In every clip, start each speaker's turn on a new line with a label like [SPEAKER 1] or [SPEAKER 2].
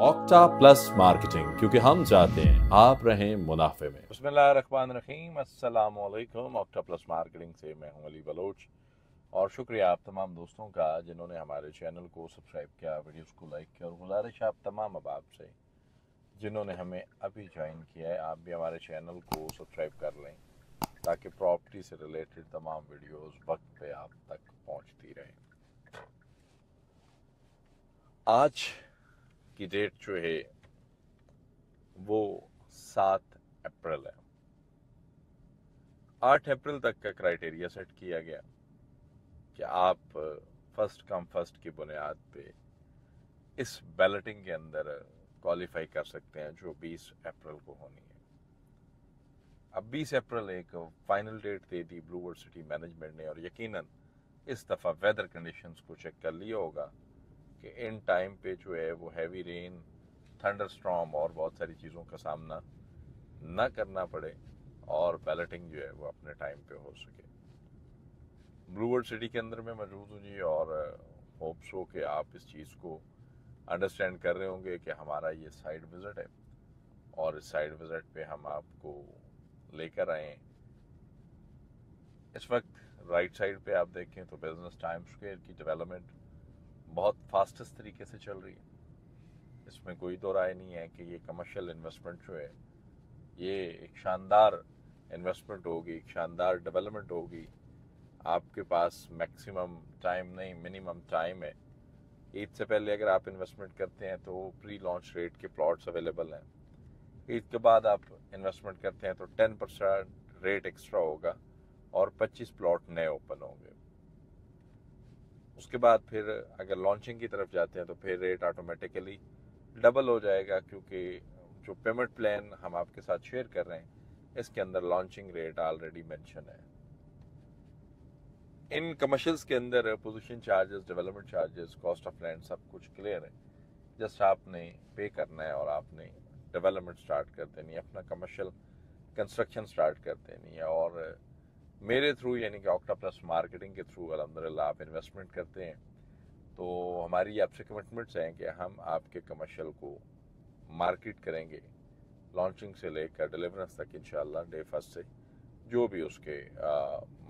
[SPEAKER 1] Octa plus marketing क्योंकि हम चाहते हैं आप रहें मुनाफे में।
[SPEAKER 2] ऑक्टा प्लस मार्केटिंग से मैं हूँ अली बलोच। और शुक्रिया आप तमाम दोस्तों का जिन्होंने हमारे चैनल को सब्सक्राइब किया वीडियोस को लाइक किया, और गुजारिश आप तमाम अब से जिन्होंने हमें अभी ज्वाइन किया है, आप भी हमारे चैनल को सब्सक्राइब कर लें, ताकि प्रॉपर्टी से रिलेटेड तमाम वीडियोस वक्त पे आप तक पहुँचती रहे। आज की डेट जो है, वो सात अप्रैल है। आठ अप्रैल तक का क्राइटेरिया सेट किया गया कि आप फ़र्स्ट कम फ़र्स्ट की बुनियाद पे इस बैलेटिंग के अंदर क्वालिफाई कर सकते हैं जो 20 अप्रैल को होनी है। अब 20 अप्रैल एक फाइनल डेट दे दी ब्लूवर्ड सिटी मैनेजमेंट ने और यकीनन इस दफ़ा वेदर कंडीशंस को चेक कर लिया होगा। कि इन टाइम पे जो है वो हैवी रेन थंडर स्ट्रॉम और बहुत सारी चीज़ों का सामना न करना पड़े और बैलेटिंग जो है वो अपने टाइम पे हो सके। ब्लू वर्ल्ड सिटी के अंदर मैं मौजूद हूँ जी और होप्स हो कि आप इस चीज़ को अंडरस्टैंड कर रहे होंगे कि हमारा ये साइड विज़िट है और इस साइड विज़िट पे हम आपको लेकर आए इस वक्त राइट साइड पे आप देखें तो बिज़नेस टाइम स्क्वेयर की डेवलपमेंट बहुत फास्टेस्ट तरीके से चल रही है। इसमें कोई दो राय नहीं है कि ये कमर्शियल इन्वेस्टमेंट जो है, ये एक शानदार इन्वेस्टमेंट होगी, एक शानदार डेवलपमेंट होगी। आपके पास मैक्सिमम टाइम नहीं मिनिमम टाइम है। ईद से पहले अगर आप इन्वेस्टमेंट करते हैं तो प्री लॉन्च रेट के प्लॉट्स अवेलेबल हैं। ईद के बाद आप इन्वेस्टमेंट करते हैं तो टेन परसेंट रेट एक्स्ट्रा होगा और पच्चीस प्लॉट नए ओपन होंगे। उसके बाद फिर अगर लॉन्चिंग की तरफ़ जाते हैं तो फिर रेट ऑटोमेटिकली डबल हो जाएगा, क्योंकि जो पेमेंट प्लान हम आपके साथ शेयर कर रहे हैं, इसके अंदर लॉन्चिंग रेट ऑलरेडी मेंशन है। इन कमर्शियल्स के अंदर possession charges development charges cost of land सब कुछ क्लियर है। जस्ट आपने पे करना है और आपने डेवलपमेंट स्टार्ट कर देनी है, अपना कमर्शियल कंस्ट्रक्शन स्टार्ट कर देनी है और मेरे थ्रू यानी कि ऑक्टा प्लस मार्केटिंग के थ्रू अलहमदिल्ला आप इन्वेस्टमेंट करते हैं तो हमारी आपसे कमिटमेंट्स हैं कि हम आपके कमर्शियल को मार्केट करेंगे लॉन्चिंग से लेकर डिलीवरेंस तक इन डे फ़र्स्ट से, जो भी उसके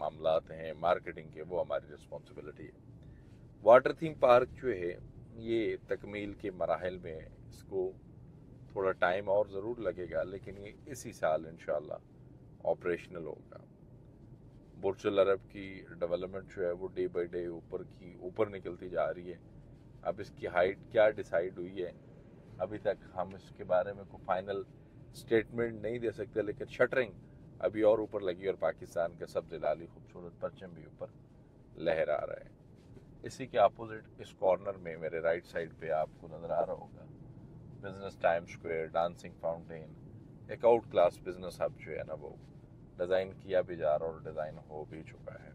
[SPEAKER 2] मामला हैं मार्केटिंग के, वो हमारी रिस्पॉन्सिबिलिटी है। वाटर थीम पार्क जो है, ये तकमील के मराहल में इसको थोड़ा टाइम और ज़रूर लगेगा, लेकिन ये इसी साल इन ऑपरेशनल होगा। बुरचल अरब की डेवलपमेंट जो है वो डे बाई डे ऊपर की, ऊपर निकलती जा रही है। अब इसकी हाइट क्या डिसाइड हुई है? अभी तक हम इसके बारे में कोई फाइनल स्टेटमेंट नहीं दे सकते, लेकिन शटरिंग अभी और ऊपर लगी और पाकिस्तान के सब दिलाली खूबसूरत परचम भी ऊपर लहरा रहा है। इसी के अपोजिट इस कॉर्नर में मेरे राइट साइड पे आपको नज़र आ रहा होगा। Business time square dancing fountain एक आउट क्लास बिज़नेस हब जो है ना वो। डिज़ाइन किया भी जा रहा और डिज़ाइन हो भी चुका है।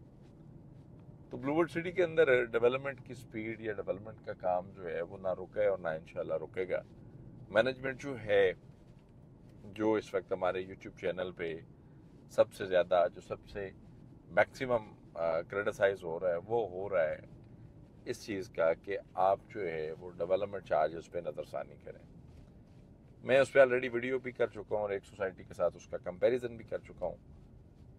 [SPEAKER 2] तो ब्लूवर्ड सिटी के अंदर डेवलपमेंट की स्पीड या डेवलपमेंट का काम जो है वो ना रुका और ना इंशाल्लाह रुकेगा। मैनेजमेंट जो है, जो इस वक्त हमारे यूट्यूब चैनल पे सबसे ज़्यादा, जो सबसे मैक्सिमम क्रिटिसाइज हो रहा है, वो हो रहा है। इस चीज़ का कि आप जो है वो डेवलपमेंट चार्जेस पे नज़रसानी करें। मैं उस पर ऑलरेडी वीडियो भी कर चुका हूँ और एक सोसाइटी के साथ उसका कंपैरिजन भी कर चुका हूँ।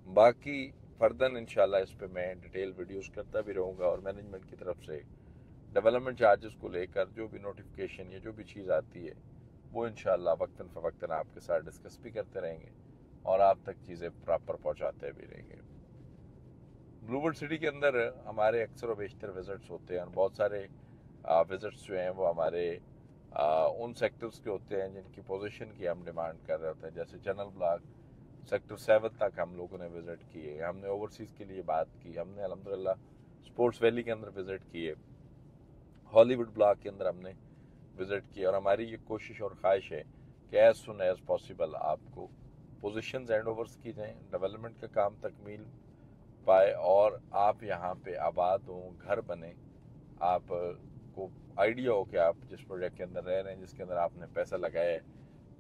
[SPEAKER 2] बाकी फर्दन इंशाल्लाह इस पर मैं डिटेल वीडियोस करता भी रहूँगा और मैनेजमेंट की तरफ़ से डेवलपमेंट चार्जेस को लेकर जो भी नोटिफिकेशन या जो भी चीज़ आती है, वो इनशाला वक्ता फ़वक्ता आपके साथ डिस्कस भी करते रहेंगे और आप तक चीज़ें प्रॉपर पहुँचाते भी रहेंगे। ब्लूवर्ड सिटी के अंदर हमारे अक्सर और बेशतर विजिट्स होते हैं और बहुत सारे विजिट्स जो हैं वो हमारे उन सेक्टर्स के होते हैं जिनकी पोजीशन की हम डिमांड कर रहे होते हैं, जैसे चैनल ब्लॉक सेक्टर सेवन तक हम लोगों ने विज़िट किए। हमने ओवरसीज़ के लिए बात की, हमने अलहमदिल्ला स्पोर्ट्स वैली के अंदर विज़िट किए। हॉलीवुड ब्लॉक के अंदर हमने विज़िट किया और हमारी ये कोशिश और ख्वाहिश है कि एज़ सुन एज़ पॉसिबल आपको पोजिशन एंड ओवर्स की जाएँ डेवलपमेंट का काम तकमील पाए और आप यहाँ पे आबाद हों, घर बने, आप को आइडिया हो कि आप जिस प्रोजेक्ट के अंदर रह रहे हैं, जिसके अंदर आपने पैसा लगाया है,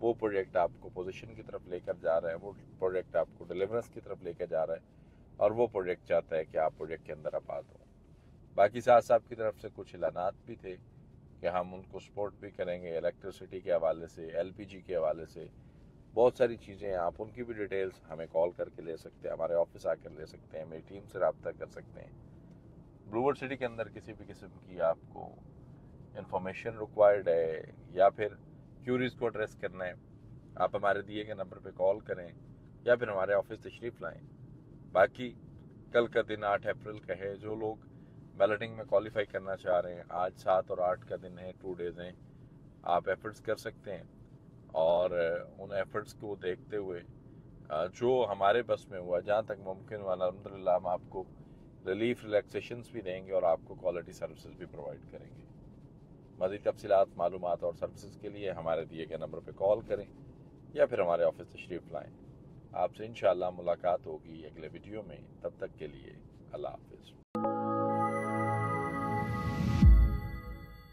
[SPEAKER 2] वो प्रोजेक्ट आपको पोजीशन की तरफ़ लेकर जा रहा है, वो प्रोजेक्ट आपको डिलीवरेंस की तरफ़ लेकर जा रहा है, और वो प्रोजेक्ट चाहता है कि आप प्रोजेक्ट के अंदर आबाद हो। बाकी साथ साहब की तरफ़ से कुछ ऐलानात भी थे कि हम उनको सपोर्ट भी करेंगे इलेक्ट्रिसिटी के हवाले से एलपीजी के हवाले से। बहुत सारी चीज़ें हैं, आप उनकी भी डिटेल्स हमें कॉल करके ले सकते हैं, हमारे ऑफ़िस आकर ले सकते हैं, मेरी टीम से रबता कर सकते हैं। ब्लूवर्ड सिटी के अंदर किसी भी किस्म की आपको इन्फॉर्मेशन रिक्वायर्ड है, या फिर क्यूरीज को एड्रेस करना है, आप हमारे दिए गए नंबर पे कॉल करें, या फिर हमारे ऑफ़िस तशरीफ़ लाएँ। बाकी कल का दिन आठ अप्रैल का है, जो लोग बैलेटिंग में क्वालिफाई करना चाह रहे हैं, आज सात और आठ का दिन है टू डेज़ हैं, आप एफर्ट्स कर सकते हैं। और उन एफर्ट्स को देखते हुए जो हमारे बस में हुआ, जहाँ तक मुमकिन हुआ अलहमदिल्ला हम आपको रिलीफ रिलैक्सेशन भी देंगे और आपको क्वालिटी सर्विसेज़ भी प्रोवाइड करेंगे। मज़ीद तफसीत मालूम और सर्विसेज़ के लिए हमारे दिए गए नंबर पर कॉल करें या फिर हमारे ऑफ़िस तशरीफ़ लाएँ। आपसे इन मुलाकात होगी अगले वीडियो में। तब तक के लिए अल्लाह हाफिज़।